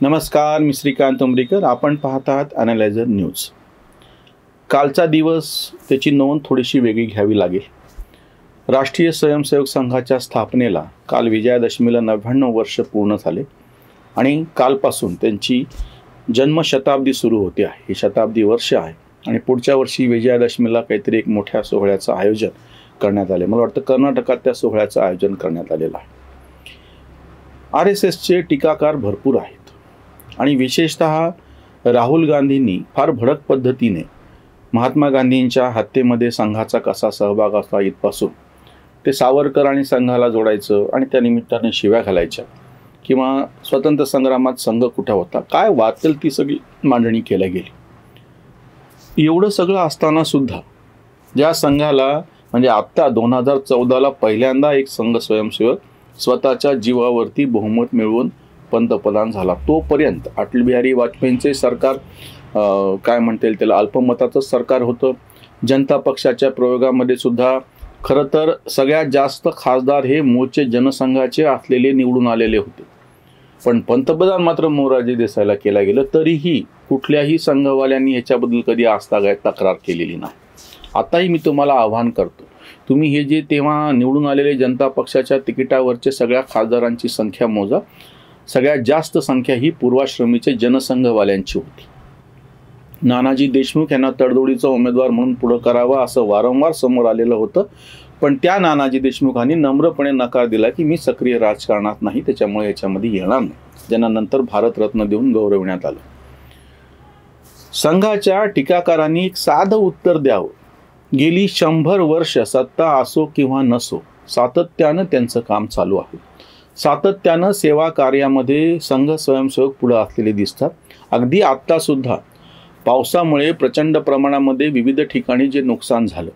नमस्कार मी श्रीकांत उमरीकर. आपण पाहत आहात अनालायझर न्यूज कालचा दिवस त्याची नोंद थोडीशी वेगळी घ्यावी लागेल. राष्ट्रीय स्वयंसेवक संघाच्या स्थापनेला काल विजयादशमीला नव्याण्णव वर्ष पूर्ण झाले आणि कालपासून त्यांची जन्मशताब्दी सुरू होते आहे. ही शताब्दी वर्ष आहे आणि पुढच्या वर्षी विजयादशमीला काहीतरी एक मोठ्या सोहळ्याचं आयोजन करण्यात आले. मला वाटतं कर्नाटकात त्या सोहळ्याचं आयोजन करण्यात आलेलं आहे. आर एस एसचे टीकाकार भरपूर आहेत. आणि विशेषत राहुल गांधींनी फार भडक पद्धतीने महात्मा गांधींच्या हत्येमध्ये संघाचा कसा सहभाग असता इथपासून ते सावरकर आणि संघाला जोडायचं आणि त्या निमित्ताने शिव्या घालायच्या किंवा स्वतंत्र संग्रामात संघ कुठं होता? काय वाचेल ती सगळी मांडणी केल्या गेली. एवढं सगळं असताना सुद्धा ज्या संघाला म्हणजे आत्ता दोन हजार चौदाला पहिल्यांदा एक संघ स्वयंसेवक स्वतःच्या जीवावरती बहुमत मिळवून पंतप्रधान झाला. तोपर्यंत अटल बिहारी वाजपेयींचे सरकार काय म्हणता येईल त्याला अल्पमताचंच सरकार होतं. जनता पक्षाच्या प्रयोगामध्ये सुद्धा खरं तर सगळ्यात जास्त खासदार हे मूळचे जनसंघाचे असलेले निवडून आलेले होते. पण पंतप्रधान मात्र मोरारजी देसाईला केला गेलं तरीही कुठल्याही संघवाल्यांनी याच्याबद्दल कधी आस्थागायत तक्रार केलेली नाही. आताही मी तुम्हाला आव्हान करतो तुम्ही हे जे तेव्हा निवडून आलेले जनता पक्षाच्या तिकिटावरचे सगळ्या खासदारांची संख्या मोजा सगळ्यात जास्त संख्या ही पूर्वाश्रमीचे जनसंघवाल्यांची होती. नानाजी देशमुख यांना तडजोडीचा उमेदवार म्हणून पुढं करावा असं वारंवार समोर आलेलं होतं. पण त्या नानाजी देशमुखांनी नम्रपणे नकार दिला की मी सक्रिय राजकारणात नाही त्याच्यामुळे याच्यामध्ये येणार नाही. ज्यांना नंतर भारतरत्न देऊन गौरवण्यात आलं. संघाच्या टीकाकारांनी एक साधं उत्तर द्यावं. गेली शंभर वर्ष सत्ता असो किंवा नसो सातत्यानं त्यांचं काम चालू आहे. सातत्यानं सेवा कार्यामध्ये संघ स्वयंसेवक पुढे असलेले दिसतात. अगदी आत्तासुद्धा पावसामुळे प्रचंड प्रमाणामध्ये विविध ठिकाणी जे नुकसान झालं.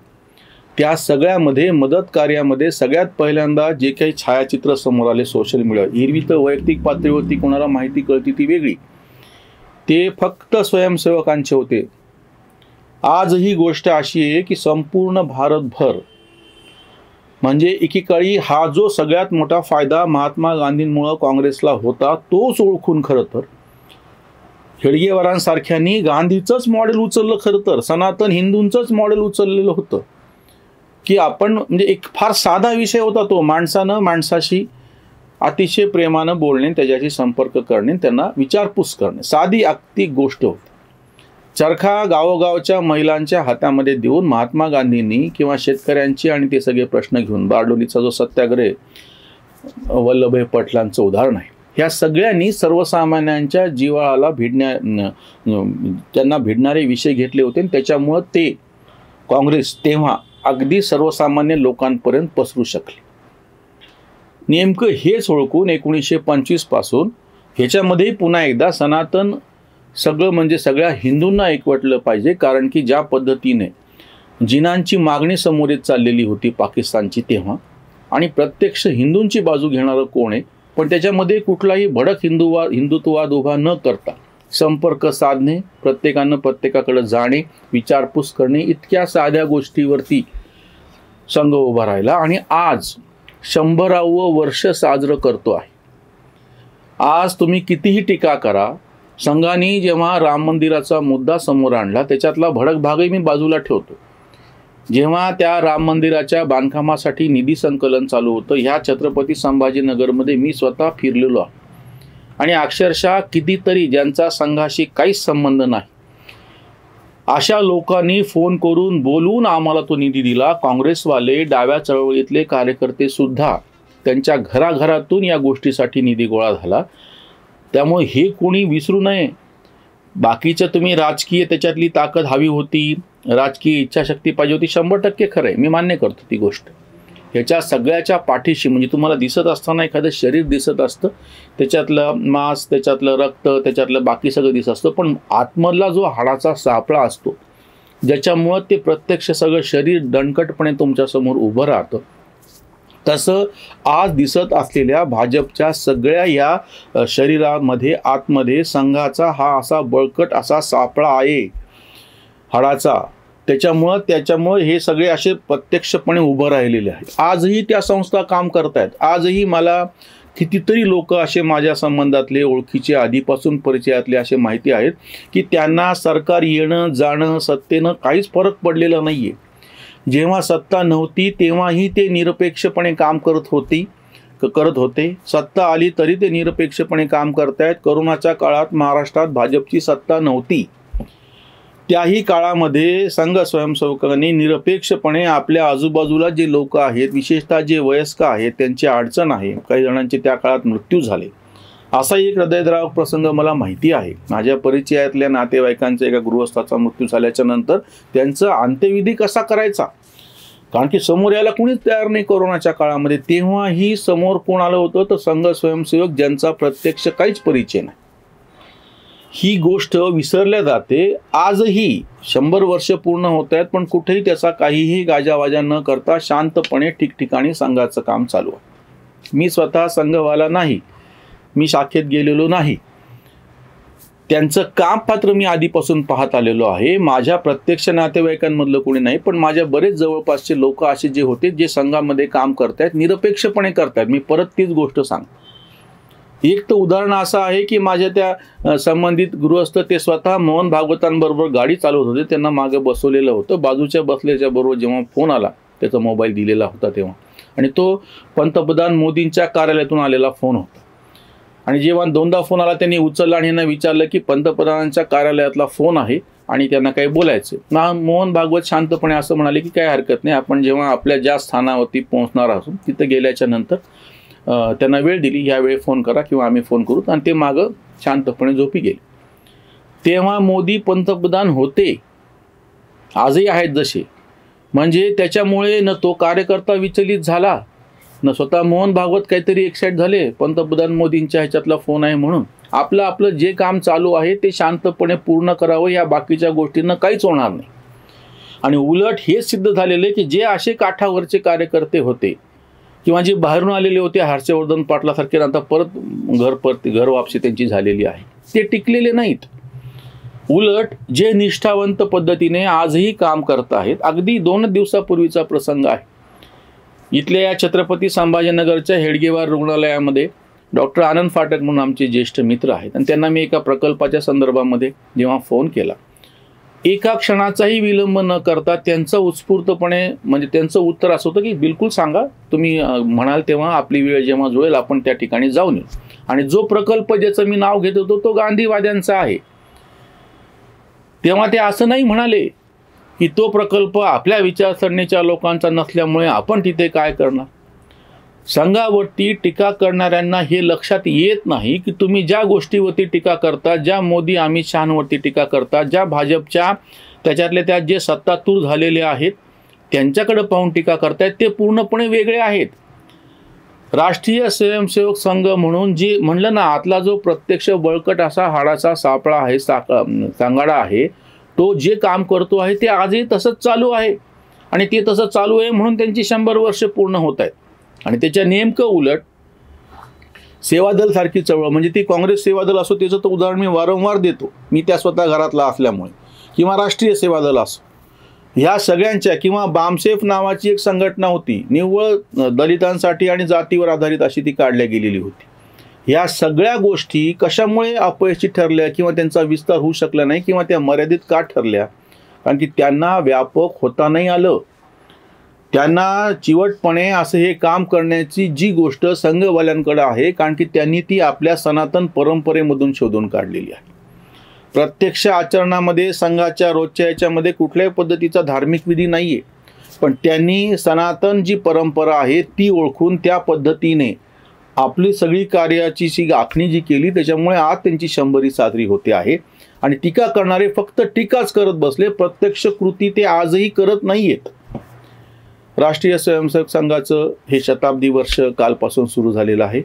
त्या सगळ्यामध्ये मदत कार्यामध्ये सगळ्यात पहिल्यांदा जे काही छायाचित्र समोर आले सोशल मीडिया हिरवी तर वैयक्तिक पातळीवरती कोणाला माहिती कळती ती वेगळी. ते फक्त स्वयंसेवकांचे होते. आज ही गोष्ट अशी आहे की संपूर्ण भारतभर म्हणजे एकीकाळी हा जो सगळ्यात मोठा फायदा महात्मा गांधींमुळं काँग्रेसला होता तोच ओळखून खरं तर. हेडगेवारांसारख्यांनी गांधीचंच मॉडेल उचललं खरं तर सनातन हिंदूंचंच मॉडेल उचललेलं होतं. की आपण म्हणजे एक फार साधा विषय होता तो माणसानं माणसाशी अतिशय प्रेमानं बोलणे त्याच्याशी संपर्क करणे त्यांना विचारपूस करणे. साधी अगदी गोष्ट होती. चरखा गावोगावच्या महिलांच्या हातामध्ये देऊन महात्मा गांधींनी किंवा शेतकऱ्यांची आणि ते सगळे प्रश्न घेऊन बारडोलीचा जो सत्याग्रह वल्लभभाई पटलांचं उदाहरण आहे. ह्या सगळ्यांनी सर्वसामान्यांच्या जीवाला भिडण्या त्यांना भिडणारे विषय घेतले होते आणि त्याच्यामुळं ते काँग्रेस तेव्हा अगदी सर्वसामान्य लोकांपर्यंत पसरू शकले. नेमकं हेच ओळखून एकोणीसशे पंचवीसपासून ह्याच्यामध्ये पुन्हा एकदा सनातन सगळं म्हणजे सगळ्या हिंदूंना एकवटलं पाहिजे कारण की ज्या पद्धतीने जिनांची मागणी समोर येत चाललेली होती पाकिस्तानची तेव्हा आणि प्रत्यक्ष हिंदूंची बाजू घेणारं कोण आहे पण त्याच्यामध्ये कुठलाही भडक हिंदूवाद हिंदुत्ववाद उभा न करता संपर्क साधणे प्रत्येकानं प्रत्येकाकडे जाणे विचारपूस करणे इतक्या साध्या गोष्टीवरती संघ उभा राहिला. आणि आज शंभरावं वर्ष साजरं करतो आहे. आज तुम्ही कितीही टीका करा संघाने जेव्हा राम मंदिराचा मुद्दा समोर आणला त्याच्यातला भडक भागही मी बाजूला ठेवतो. जेव्हा त्या राम मंदिराच्या बांधकामासाठी निधी संकलन चालू होतं ह्या छत्रपती संभाजीनगरमध्ये मी स्वतः फिरलेलो आहे. आणि अक्षरशः कितीतरी ज्यांचा संघाशी काहीच संबंध नाही. अशा लोकांनी फोन करून बोलून आम्हाला तो निधी दिला. काँग्रेसवाले डाव्या चळवळीतले कार्यकर्ते सुद्धा त्यांच्या घराघरातून या गोष्टीसाठी निधी गोळा झाला. त्यामुळे हे कोणी विसरू नये. बाकीचं तुम्ही राजकीय त्याच्यातली ताकद हवी होती राजकीय इच्छाशक्ती पाहिजे होती शंभर टक्के खरं आहे मी मान्य करतो ती गोष्ट. ह्याच्या सगळ्याच्या पाठीशी म्हणजे तुम्हाला दिसत असताना एखादं शरीर दिसत असतं त्याच्यातलं मांस त्याच्यातलं रक्त त्याच्यातलं बाकी सगळं दिसत असतं पण आतमधला जो हाडाचा सापळा असतो ज्याच्यामुळं ते प्रत्यक्ष सगळं शरीर दणकटपणे तुमच्यासमोर उभं राहतं तसं आज दिसत असलेल्या भाजपच्या सगळ्या या शरीरामध्ये आतमध्ये संघाचा हा असा बळकट असा सापळा आहे. हाडाचा. त्याच्यामुळं त्याच्यामुळं हे सगळे असे प्रत्यक्षपणे उभं राहिलेले आहेत. आजही त्या संस्था काम करतायत. आजही मला कितीतरी लोक असे माझ्या संबंधातले ओळखीचे आधीपासून परिचयातले असे माहिती आहेत की त्यांना सरकार येणं जाणं सत्तेनं काहीच फरक पडलेला नाही आहे जेव्हा सत्ता नव्हती तेव्हाही ते निरपेक्षपणे काम करत होती करत होते. सत्ता आली तरी ते निरपेक्षपणे काम करतायत. करोनाच्या काळात महाराष्ट्रात भाजपची सत्ता नव्हती. त्याही काळामध्ये संघ स्वयंसेवकांनी निरपेक्षपणे आपल्या आजूबाजूला जे लोक आहेत विशेषतः जे वयस्क आहेत त्यांची अडचण आहे. काही जणांचे त्या काळात मृत्यू झाले. असा एक हृदयद्रावक प्रसंग मला माहिती आहे. माझ्या परिचयातल्या नातेवाईकांचा एका गृहस्थाचा मृत्यू झाल्याच्यानंतर त्यांचा अंत्यविधी कसा करायचा? कारण की समोर यायला कुणीच तयार नाही कोरोनाच्या काळामध्ये. तेव्हाही समोर कोण आलं होतं? तर संघ स्वयंसेवक ज्यांचा प्रत्यक्ष काहीच परिचय नाही. ही गोष्ट विसरल्या जाते. आजही शंभर वर्ष पूर्ण होत आहेत पण कुठेही त्याचा काहीही गाजावाजा न करता शांतपणे ठिकठिकाणी संघाचं काम चालू आहे. मी स्वतः संघवाला नाही मी शाखेत गेलेलो नाही. त्यांचं काम पात्र मी आधीपासून पाहत आलेलो आहे. माझ्या प्रत्यक्ष नातेवाईकांमधलं कोणी नाही पण माझ्या बरेच जवळपासचे लोक असे जे होते जे संघामध्ये काम करतायत निरपेक्षपणे करतायत. मी परत तीच गोष्ट सांग एक तर उदाहरण असं आहे की माझ्या त्या संबंधित गृहस्थ ते स्वतः मोहन भागवतांबरोबर गाडी चालवत होते. त्यांना मागे बसवलेलं होतं. बाजूच्या बसल्याच्या बरोबर जेव्हा फोन आला त्याचा मोबाईल दिलेला होता तेव्हा. आणि तो पंतप्रधान मोदींच्या कार्यालयातून आलेला फोन होता. आणि जेव्हा दोनदा फोन आला त्यांनी उचलला आणि यांना विचारलं की पंतप्रधानांच्या कार्यालयातला फोन आहे आणि त्यांना काही बोलायचं ना मोहन भागवत शांतपणे असं म्हणाले की काही हरकत नाही आपण जेव्हा आपल्या ज्या स्थानावरती पोहोचणार असू तिथं गेल्याच्यानंतर त्यांना वेळ दिली ह्यावेळी फोन करा किंवा आम्ही फोन करू. आणि ते मागं शांतपणे झोपी गेले. तेव्हा मोदी पंतप्रधान होते. आजही आहेत जसे. म्हणजे त्याच्यामुळे न तो कार्यकर्ता विचलित झाला न स्वतः मोहन भागवत काहीतरी एक्साइट झाले पंतप्रधान मोदींच्या ह्याच्यातला फोन आहे म्हणून. आपलं आपलं जे काम चालू आहे ते शांतपणे पूर्ण करावं या बाकीच्या गोष्टींना काहीच होणार नाही. आणि उलट हे सिद्ध झालेले की जे असे काठावरचे कार्यकर्ते होते किंवा जे बाहेरून आलेले होते हर्षवर्धन पाटलासारखे आता परत घर परत घर वापसी त्यांची झालेली आहे ते टिकलेले नाहीत. उलट जे निष्ठावंत पद्धतीने आजही काम करत आहेत अगदी दोन दिवसापूर्वीचा प्रसंग आहे. इथल्या या छत्रपती संभाजीनगरच्या हेडगेवार रुग्णालयामध्ये डॉक्टर आनंद फाटक म्हणून आमचे ज्येष्ठ मित्र आहेत. आणि त्यांना मी एका प्रकल्पाच्या संदर्भामध्ये जेव्हा फोन केला एका क्षणाचाही विलंब न करता त्यांचं उत्स्फूर्तपणे म्हणजे त्यांचं उत्तर असं होतं की बिलकुल सांगा तुम्ही म्हणाल तेव्हा आपली वेळ जेव्हा जुळेल आपण त्या ठिकाणी जाऊन येऊ. आणि जो प्रकल्प ज्याचं मी नाव घेत होतो तो गांधीवाद्यांचा आहे. तेव्हा ते असं नाही म्हणाले की तो प्रकल्प आपल्या विचारसरणीच्या लोकांचा नसल्यामुळे आपण तिथे काय करणार? संघावरती टीका करणाऱ्यांना हे लक्षात येत नाही की तुम्ही ज्या गोष्टीवरती टीका करता ज्या मोदी अमित शहांवरती टीका करता ज्या भाजपच्या त्याच्यातले त्या जे सत्तातूर झालेले आहेत त्यांच्याकडे पाहून टीका करतायत ते पूर्णपणे वेगळे आहेत. राष्ट्रीय स्वयंसेवक संघ म्हणून जी म्हणलं ना आतला जो प्रत्यक्ष बळकट असा हाडाचा सापळा आहे सांगाडा आहे तो जे काम करतो आहे ते आजही तसंच चालू आहे. आणि ते तसं चालू आहे म्हणून त्यांची शंभर वर्ष पूर्ण होत आहेत. आणि त्याच्या नेमकं उलट सेवादल सारखी चळवळ म्हणजे ती काँग्रेस सेवादल असो त्याचं तर उदाहरण मी वारंवार देतो. मी त्या स्वतः घरातला असल्यामुळे. किंवा राष्ट्रीय सेवादल असो. ह्या सगळ्यांच्या किंवा बामसेफ नावाची एक संघटना होती. निव्वळ दलितांसाठी आणि जातीवर आधारित अशी ती काढल्या गेलेली होती. या सगळ्या गोष्टी कशामुळे अपयशी ठरल्या किंवा त्यांचा विस्तार होऊ शकला नाही किंवा त्या मर्यादित का ठरल्या? कारण की त्यांना व्यापक होता नाही आलं. त्यांना चिवटपणे असं हे काम करण्याची जी गोष्ट संघवाल्यांकडे आहे कारण की त्यांनी ती आपल्या सनातन परंपरेमधून शोधून काढलेली आहे. प्रत्यक्ष आचरणामध्ये संघाच्या रोजच्या याच्यामध्ये कुठल्याही पद्धतीचा धार्मिक विधी नाही आहे पण त्यांनी सनातन जी परंपरा आहे ती ओळखून त्या पद्धतीने आपली सगळी कार्याची जी आखणी जी केली त्याच्यामुळे आज त्यांची शंभरी साजरी होते आहे. आणि टीका करणारे फक्त टीकाच करत बसले प्रत्यक्ष कृती ते आजही करत नाही आहेत राष्ट्रीय स्वयंसेवक संघाचं हे शताब्दी वर्ष कालपासून सुरू झालेलं आहे.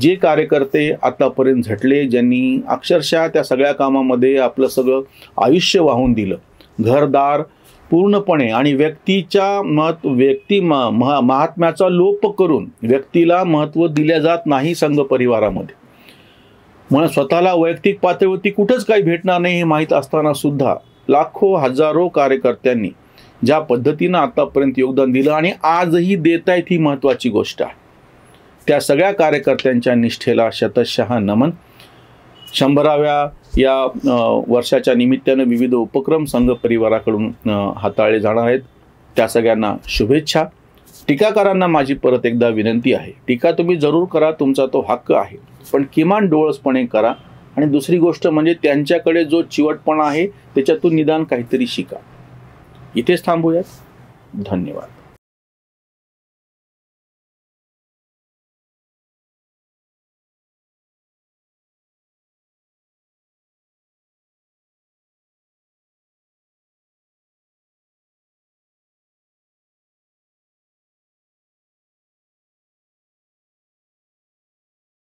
जे कार्यकर्ते आतापर्यंत झटले ज्यांनी अक्षरशः त्या सगळ्या कामामध्ये आपलं सगळं आयुष्य वाहून दिलं. घरदार पूर्णपणे आणि व्यक्तीच्या महत् व्यक्ती महात्म्याचा लोप करून व्यक्तीला महत्त्व दिल्या जात नाही संघ परिवारामध्ये. म्हणून स्वतःला वैयक्तिक पातळीवरती कुठंच काही भेटणार नाही हे माहीत असताना सुद्धा लाखो हजारो कार्यकर्त्यांनी ज्या पद्धतीनं आतापर्यंत योगदान दिलं आणि आजही देत आहेत ही महत्त्वाची गोष्ट आहे. त्या सगळ्या कार्यकर्त्यांच्या निष्ठेला शतशहा नमन. शंभराव्या या वर्षाच्या निमित्तानं विविध उपक्रम संघ परिवाराकडून हाताळले जाणार आहेत. त्या सगळ्यांना शुभेच्छा. टीकाकारांना माझी परत एकदा विनंती आहे. टीका तुम्ही जरूर करा तुमचा तो हक्क आहे. पण किमान डोळसपणे करा. आणि दुसरी गोष्ट म्हणजे त्यांच्याकडे जो चिवटपणा आहे त्याच्यातून निदान काहीतरी शिका. इथेच थांबूयात. धन्यवाद.